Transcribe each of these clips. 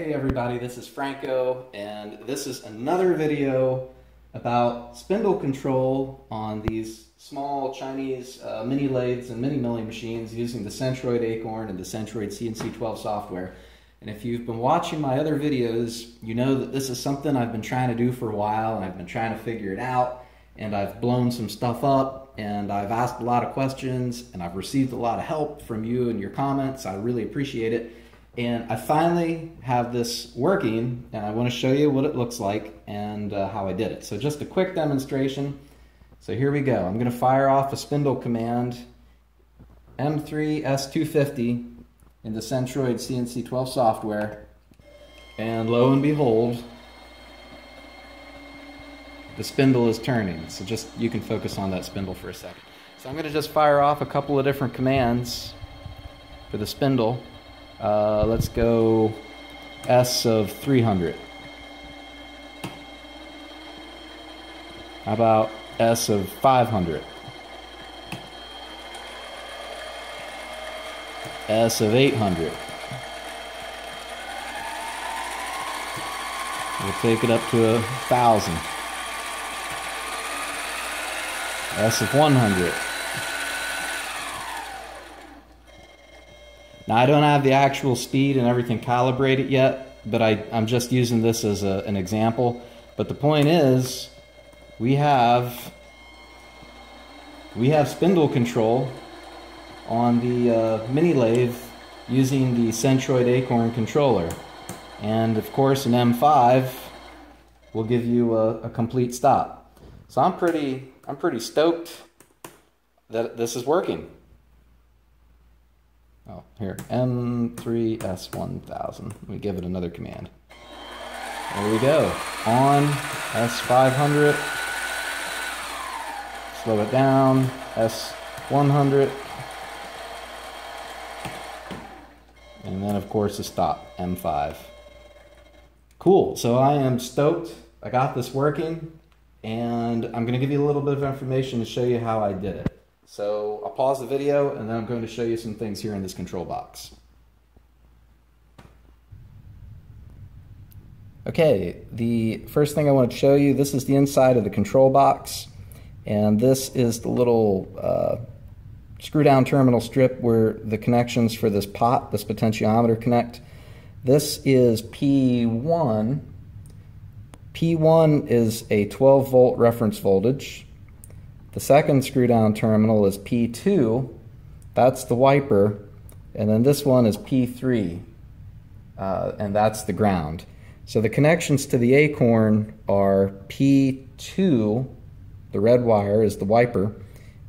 Hey everybody, this is Franco, and this is another video about spindle control on these small Chinese uh, mini lathes and mini milling machines using the Centroid Acorn and the Centroid CNC12 software. And if you've been watching my other videos, you know that this is something I've been trying to do for a while and I've been trying to figure it out and I've blown some stuff up and I've asked a lot of questions and I've received a lot of help from you and your comments. I really appreciate it. And I finally have this working and I want to show you what it looks like and uh, how I did it. So just a quick demonstration. So here we go. I'm going to fire off a spindle command M3S250 in the Centroid CNC12 software. And lo and behold, the spindle is turning. So just you can focus on that spindle for a second. So I'm going to just fire off a couple of different commands for the spindle. Uh, let's go S of 300. How about S of 500? S of 800. We'll take it up to a thousand. S of 100. Now I don't have the actual speed and everything calibrated yet, but I, I'm just using this as a, an example. But the point is, we have we have spindle control on the uh, mini lathe using the Centroid Acorn controller. And of course an M5 will give you a, a complete stop. So I'm pretty, I'm pretty stoked that this is working. Oh, here, M3S1000. Let me give it another command. There we go. On S500. Slow it down. S100. And then, of course, a stop, M5. Cool, so I am stoked. I got this working, and I'm going to give you a little bit of information to show you how I did it. So I'll pause the video, and then I'm going to show you some things here in this control box. Okay, the first thing I want to show you, this is the inside of the control box, and this is the little uh, screw down terminal strip where the connections for this pot, this potentiometer connect. This is P1. P1 is a 12 volt reference voltage. The second screw down terminal is P2. That's the wiper. And then this one is P3. Uh, and that's the ground. So the connections to the acorn are P2, the red wire is the wiper,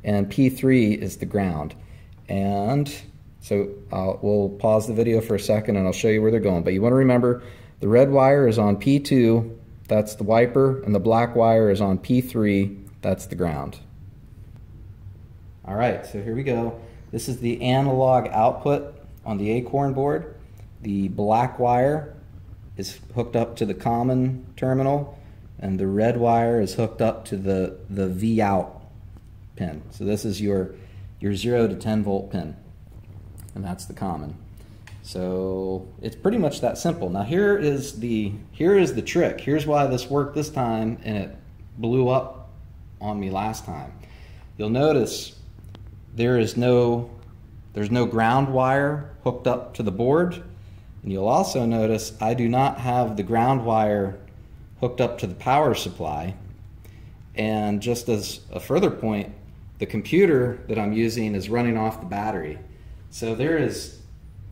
and P3 is the ground. And so uh, we'll pause the video for a second and I'll show you where they're going. But you want to remember the red wire is on P2, that's the wiper, and the black wire is on P3, that's the ground. All right, so here we go. This is the analog output on the Acorn board. The black wire is hooked up to the common terminal, and the red wire is hooked up to the, the V out pin. So this is your, your 0 to 10 volt pin, and that's the common. So it's pretty much that simple. Now here is the here is the trick. Here's why this worked this time and it blew up on me last time. You'll notice there is no there's no ground wire hooked up to the board. And you'll also notice I do not have the ground wire hooked up to the power supply. And just as a further point, the computer that I'm using is running off the battery. So there is,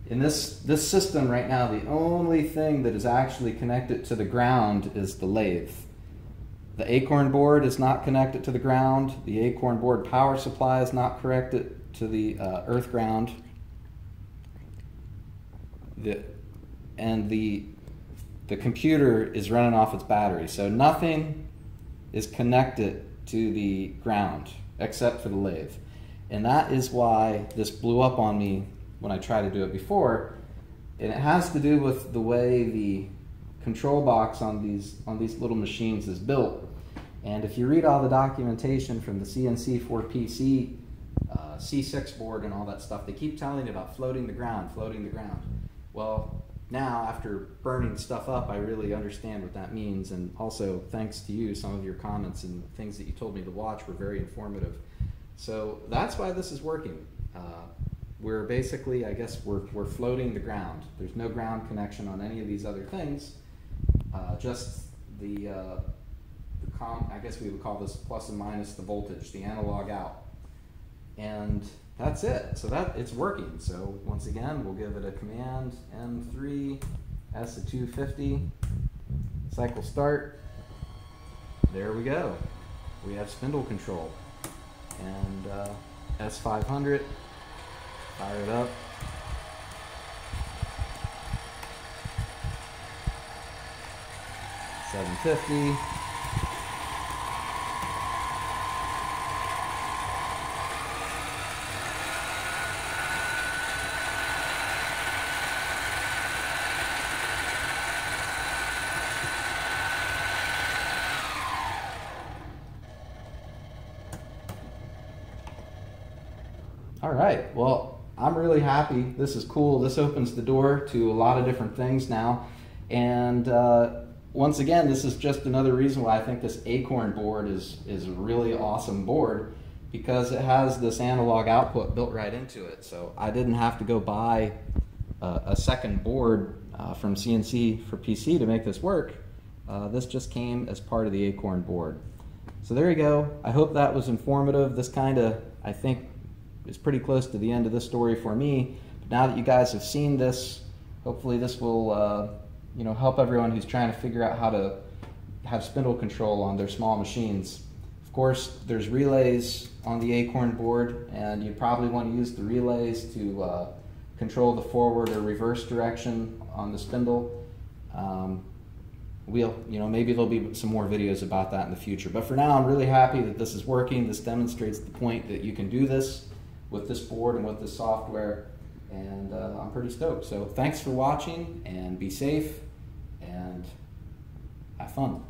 in this, this system right now, the only thing that is actually connected to the ground is the lathe. The Acorn board is not connected to the ground. The Acorn board power supply is not connected to the uh, earth ground. The, and the, the computer is running off its battery. So nothing is connected to the ground except for the lathe. And that is why this blew up on me when I tried to do it before. And it has to do with the way the control box on these on these little machines is built. And if you read all the documentation from the CNC4PC uh, C6 board and all that stuff, they keep telling you about floating the ground, floating the ground. Well, now after burning stuff up, I really understand what that means. And also, thanks to you, some of your comments and things that you told me to watch were very informative. So that's why this is working. Uh, we're basically, I guess, we're, we're floating the ground. There's no ground connection on any of these other things. Uh, just the, uh, the com, I guess we would call this plus and minus the voltage, the analog out. And that's it. So that it's working. So once again, we'll give it a command M3 S to 250 cycle start. There we go. We have spindle control and uh, S500. Fire it up. Seven fifty. All right. Well, I'm really happy. This is cool. This opens the door to a lot of different things now. And uh, once again, this is just another reason why I think this Acorn board is, is a really awesome board because it has this analog output built right into it. So I didn't have to go buy a, a second board uh, from CNC4PC to make this work. Uh, this just came as part of the Acorn board. So there you go. I hope that was informative. This kind of, I think, is pretty close to the end of this story for me. But now that you guys have seen this, hopefully this will uh, you know help everyone who's trying to figure out how to have spindle control on their small machines. Of course, there's relays on the Acorn board, and you probably want to use the relays to uh, control the forward or reverse direction on the spindle. Um, we'll, you know, maybe there'll be some more videos about that in the future. But for now, I'm really happy that this is working. This demonstrates the point that you can do this with this board and with this software. And uh, I'm pretty stoked. So thanks for watching and be safe and have fun.